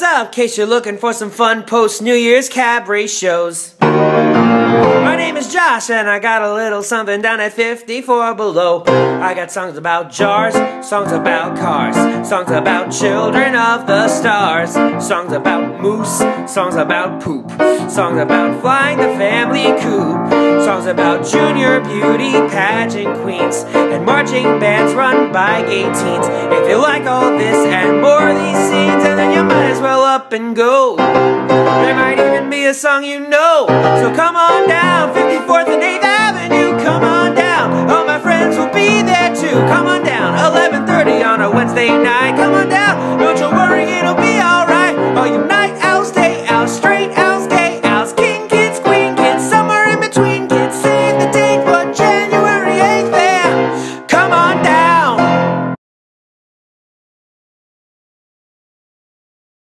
out in case you're looking for some fun post New Year's cabaret shows. My name is Josh and I got a little something down at 54 below. I got songs about jars, songs about cars, songs about children of the stars, songs about moose, songs about poop, songs about flying the family coop, songs about junior beauty pageant queens, and marching bands run by gay teens. If you like all this and more and go. There might even be a song you know. So come on down, 54th and 8th Avenue. Come on down. All my friends will be there too. Come on down, 11:30 on a Wednesday night. Come on down.